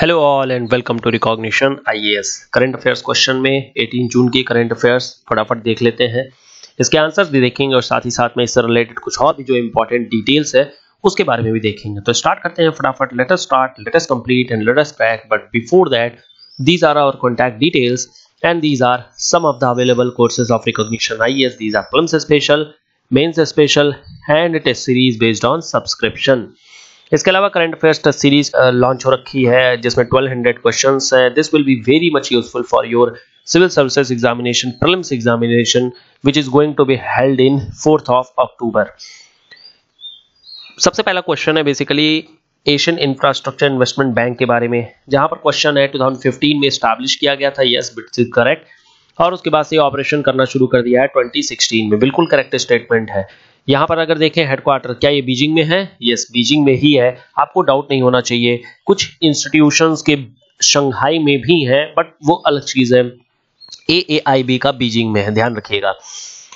Hello all and welcome to recognition IAS current affairs question में 18 जून की current affairs फटाफट देख लेते हैं। इसके आंसर्स भी देखेंगे और साथ ही साथ में इससे रिलेटेड कुछ और भी जो इंपॉर्टेंट डिटेल्स है, उसके बारे में भी देखेंगे। तो स्टार्ट करते हैं फटाफट। Let us start let us complete and let us track but before that these are our contact details and these are some of the available courses of recognition IES these are prelims special, mains special and test series based on subscription इसके अलावा current affairs series launch हो रखी है, जिसमें 1200 questions है। This will be very much useful for your civil services examination prelims examination which is going to be held in 4th of October सबसे पहला question है basically Asian Infrastructure Investment Bank के बारे में, जहाँ पर क्वेश्चन है 2015 में स्टैब्लिश किया गया था। यस बिट इज़ करेक्ट और उसके बाद से ऑपरेशन करना शुरू कर दिया है 2016 में। बिल्कुल करेक्ट स्टेटमेंट है। यहाँ पर अगर देखें हेडक्वार्टर क्या ये बीजिंग में है? यस बीजिंग में ही है। आपको डाउट नहीं होना चाहिए। कुछ इंस्टीट्यूशंस के शंघाई में भी हैं बट वो अलग चीज़ है। ए ए आई बी का बीजिंग में है, ध्यान रखिएगा।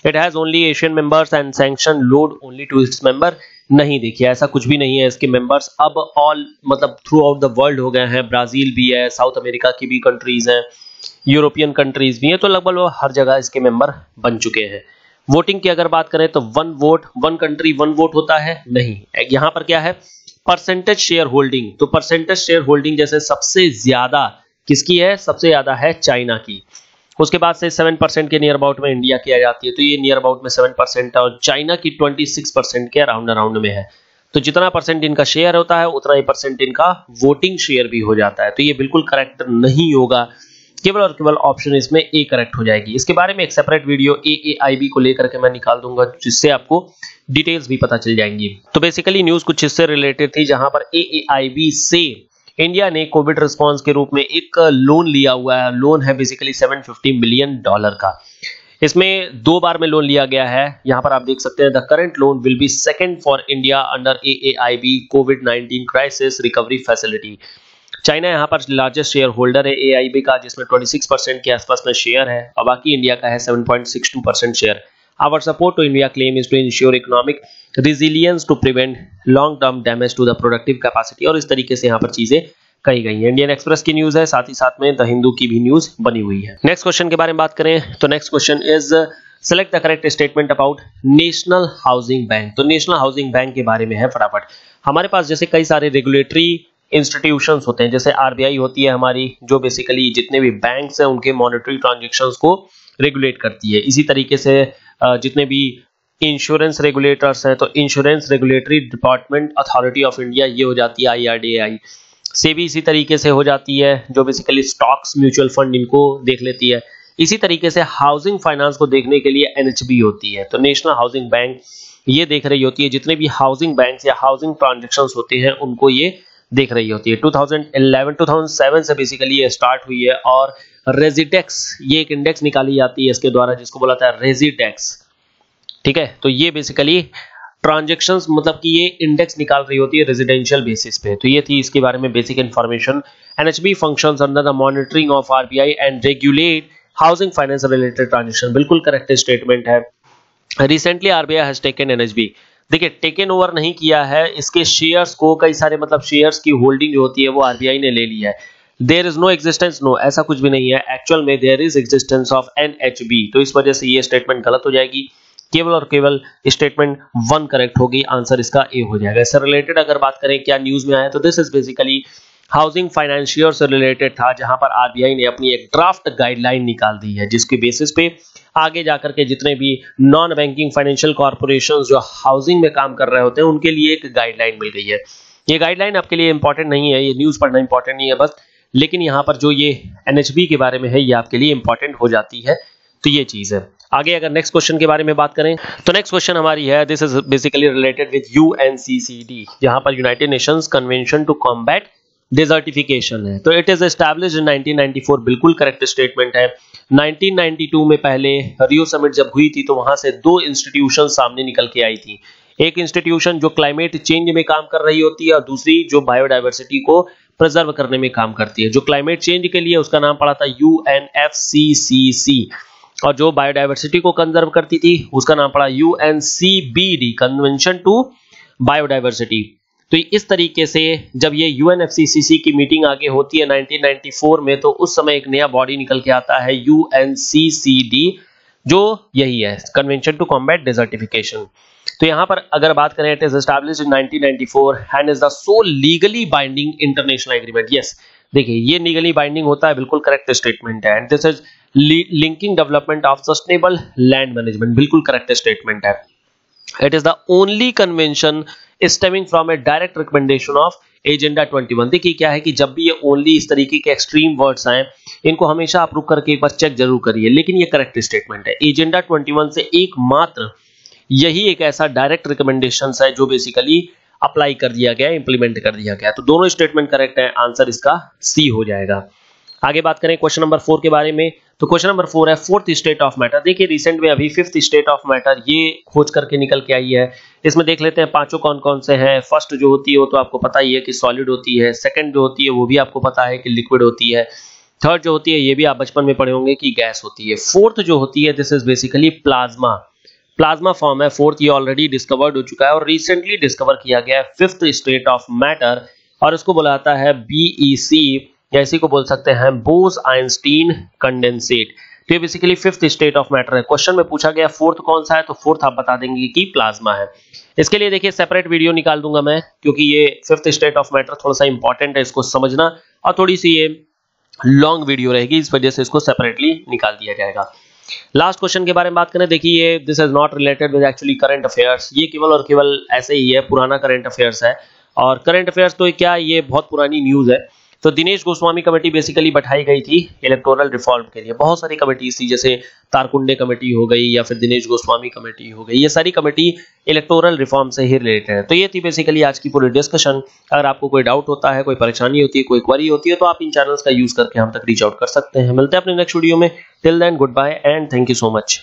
It has only Asian members and sanction load only to its member नहीं देखिए, ऐसा कुछ भी नहीं है। इसके मेंबर्स अब ऑल मतलब थ्रू आउट द वर्ल्ड हो गए हैं। ब्राज़ील भी है, साउथ अमेरिका की भी कंट्रीज़ हैं। यूरोपियन कंट्रीज़ भी हैं तो लगभग हर जगह इसके मेंबर बन चुके हैं। वोटिंग की अगर बात करें तो one vote, one country, one vote होता है? नहीं। यहाँ पर क्या है? Percentage shareholding. तो परसेंटेज शेयर होल्डिंग जैसे सबसे ज़्यादा किसकी है? सबसे ज़्यादा है चाइना की। उसके बाद से सेवन परसेंट के नियर अबाउट में इंडिया की आ जाती है। तो ये नियर अबाउट में सेवन परसेंट और चाइना की ट्वेंटी सिक्स परसेंट के अराउंड अराउंड में है। तो जितना परसेंट इनका शेयर होता है, उतना ही परसेंट इनका वोटिंग शेयर भी हो जाता है। तो ये बिल्कुल करेक्ट नहीं होगा। केवल और केवल ऑप्शन इसमें ए करेक्ट हो जाएगी। इसके बारे में एक separate video A A I B को लेकर के मैं निकाल दूँगा, जिससे आपको डिटेल्स भी पता चल जाएँगी। तो बेसिकली न्यूज़ कुछ इससे रिलेटेड थी, जहाँ पर ए ए आई बी से इंडिया ने कोविड रिस्पांस के रूप में एक लोन लिया हुआ है। लोन है बेसिकली 750 मिलियन डॉलर का। इसमें दो बार में लोन लिया गया है। यहाँ पर आप देख सकते हैं the current loan will be second for India under A A I B COVID 19 crisis recovery facility China यहाँ पर लार्जेस्ट शेयर होल्डर है एआईबी का, जिसमें 26 परसेंट के आसपास में शेयर है, और बाकी इंडिया का है 7.62 percent share our support to India claim is to ensure economic resilience to prevent long term damage to the productive capacity और इस तरीके से यहाँ पर चीज़ें कही गई है। इंडियन एक्सप्रेस की न्यूज़ है, साथ ही साथ में द हिंदू की भी न्यूज़ बनी हुई है। नेक्स्ट क्वेश्चन के बारे में बात करें तो next question is select the correct statement about national housing bank तो नेशनल हाउसिंग बैंक के बारे में है फटाफट। हमारे पास जैसे कई सारे रेगुलेटरी इंस्टीट्यूशंस होते हैं, जैसे आरबीआई होती है हमारी, जो बेसिकली जितने भी बैंक हैं, उनके मॉनिटरी ट्रांजेक्शन को रेगुलेट करती है। इसी तरीके से जितने भी इंश्योरेंस रेगुलेटर्स हैं तो insurance regulatory department authority of India ये हो जाती है आईआरडीआई से भी इसी तरीके से हो जाती है, जो बेसिकली स्टॉक्स म्यूचुअल फंड इनको देख लेती है। इसी तरीके से हाउसिंग फाइनेंस को देखने के लिए एनएचबी होती है। तो नेशनल हाउसिंग बैंक ये देख रही होती है, जितने भी हाउसिंग बैंक या हाउसिंग ट्रांजेक्शन होते हैं, उनको ये देख रही होती है। 2011 2007 से बेसिकली ये स्टार्ट हुई है और रेजिडेक्स ये एक इंडेक्स निकाली जाती है इसके द्वारा, जिसको बोला था रेजिडेक्स ठीक है? तो ये बेसिकली ट्रांजेक्शन मतलब कि ये इंडेक्स निकाल रही होती है रेजिडेंशियल बेसिस पे। तो ये थी इसके बारे में basic information NHB functions under the monitoring of RBI and regulate housing finance related transaction बिल्कुल करेक्ट स्टेटमेंट है। Recently RBI has taken NHB देखिए टेकन ओवर नहीं किया है, इसके शेयर्स को, कई सारे मतलब शेयर्स की होल्डिंग जो होती है, वो आरबीआई ने ले लिया है। There is no existence no ऐसा कुछ भी नहीं है। एक्चुअल में there is existence of N H B तो इस वजह से ये स्टेटमेंट गलत हो जाएगी। केवल और केवल स्टेटमेंट वन करेक्ट होगी। आंसर इसका ए हो जाएगा। इससे रिलेटेड अगर बात करें, क्या न्यूज़ में आया तो this is basically housing financier से रिलेटेड था, जहाँ पर आरबीआई ने अपनी एक ड्राफ्ट गाइडलाइन निकाल दी है, जिसके बेसिस पे आगे जाकर के जितने भी नॉन बैंकिंग फाइनेंशियल कॉर्पोरेशन जो हाउसिंग में काम कर रहे होते हैं, उनके लिए एक गाइडलाइन मिल गई है। ये गाइडलाइन आपके लिए इंपॉर्टेंट नहीं है, ये न्यूज़ पढ़ना इंपॉर्टेंट नहीं है बस, लेकिन यहाँ पर जो ये एनएचबी के बारे में है, ये आपके लिए इंपॉर्टेंट हो जाती है तो ये चीज़ है। आगे अगर नेक्स्ट क्वेश्चन के बारे में बात करें तो नेक्स्ट क्वेश्चन हमारी है this is basically related with UNCCD जहाँ पर United Nations convention to combat desertification है। तो इट इज़ एस्टैब्लिश्ड इन 1994 बिल्कुल करेक्ट स्टेटमेंट है। 1992 में पहले रियो समिट जब हुई थी तो वहाँ से दो इंस्टीट्यूशन सामने निकल के आई थी। एक इंस्टीट्यूशन जो क्लाइमेट चेंज में काम कर रही होती है और दूसरी जो बायोडाइवर्सिटी को प्रिजर्व करने में काम करती है। जो क्लाइमेट चेंज के लिए उसका नाम पड़ा था U N F C C C और जो बायोडाइवर्सिटी को कंजर्व करती थी, उसका नाम पड़ा U N C B D convention to biodiversity तो इस तरीके से जब ये यूएनएफसीसीसी की मीटिंग आगे होती है 1994 में तो उस समय एक नया बॉडी निकल के आता है यूएनसीसीडी जो यही है कन्वेंशन टू कॉम्बैट डिजर्टिफिकेशन तो यहाँ पर अगर बात करें it is established in 1994 and is the sole legally binding international agreement yes देखिए, ये लीगली बाइंडिंग होता है, बिल्कुल करेक्ट स्टेटमेंट है and this is linking development of sustainable land management बिल्कुल करेक्ट स्टेटमेंट है। It is the only convention stemming from a direct recommendation of agenda 21 देखिए क्या है कि जब भी ये ओनली इस तरीके के एक्सट्रीम वर्ड्स आए, इनको हमेशा आप रुक करके एक बार चेक ज़रूर करिए, लेकिन ये करेक्ट स्टेटमेंट है। एजेंडा 21 से एकमात्र यही एक ऐसा डायरेक्ट रिकमेंडेशन है जो बेसिकली अप्लाई कर दिया गया इंप्लीमेंट कर दिया गया। तो दोनों स्टेटमेंट करेक्ट है आंसर इसका सी हो जाएगा। आगे बात करें क्वेश्चन नंबर फोर के बारे में तो क्वेश्चन नंबर फोर है फोर्थ स्टेट ऑफ़ मैटर देखिए रिसेंट में अभी फिफ्थ स्टेट ऑफ़ मैटर ये खोज करके निकल के आई है। इसमें देख लेते हैं पाँचों कौन कौन से हैं। फ़र्स्ट जो होती है वो तो आपको पता ही है कि सॉलिड होती है। सेकंड जो होती है वो भी आपको पता है कि लिक्विड होती है। थर्ड जो होती है ये भी आप बचपन में पढ़े होंगे कि गैस होती है। फोर्थ जो होती है this is basically plasma plasma form है। फोर्थ ये ऑलरेडी डिस्कवर्ड हो चुका है और रिसेंटली डिस्कवर किया गया है फिफ्थ स्टेट ऑफ़ मैटर और इसको बुलाता है बीईसी या इसी को बोल सकते हैं बोस आइंस्टीन कंडेंसेट तो ये basically fifth state of matter है। क्वेश्चन में पूछा गया फोर्थ कौन सा है? तो फोर्थ आप बता देंगे कि प्लाज्मा है। इसके लिए देखिए सेपरेट वीडियो निकाल दूँगा मैं, क्योंकि ये फिफ्थ स्टेट ऑफ़ मैटर थोड़ा सा इंपॉर्टेंट है, इसको समझना। और थोड़ी सी ये लॉन्ग वीडियो रहेगी, इस वजह से इसको सेपरेटली निकाल दिया जाएगा। लास्ट क्वेश्चन के बारे में बात करें, देखिए, ये this is not related with actually current affairs ये केवल और केवल ऐसे ही है, पुराना करंट अफेयर्स है। और करंट अफेयर्स तो क्या, ये बहुत पुरानी न्यूज़ है। तो दिनेश गोस्वामी कमेटी बेसिकली बैठाई गई थी इलेक्टोरल रिफॉर्म के लिए। बहुत सारी कमेटीज थी, जैसे तारकुंडे कमेटी हो गई या फिर दिनेश गोस्वामी कमेटी हो गई। ये सारी कमेटी इलेक्टोरल रिफॉर्म से ही रिलेटेड है। तो ये थी बेसिकली आज की पूरी डिस्कशन अगर आपको कोई डाउट होता है, कोई परेशानी होती है, कोई क्वारी होती है तो आप इन चैनल्स का यूज़ करके हम तक रीच आउट कर सकते हैं। मिलते हैं अपने नेक्स्ट वीडियो में। Till then good bye and thank you so much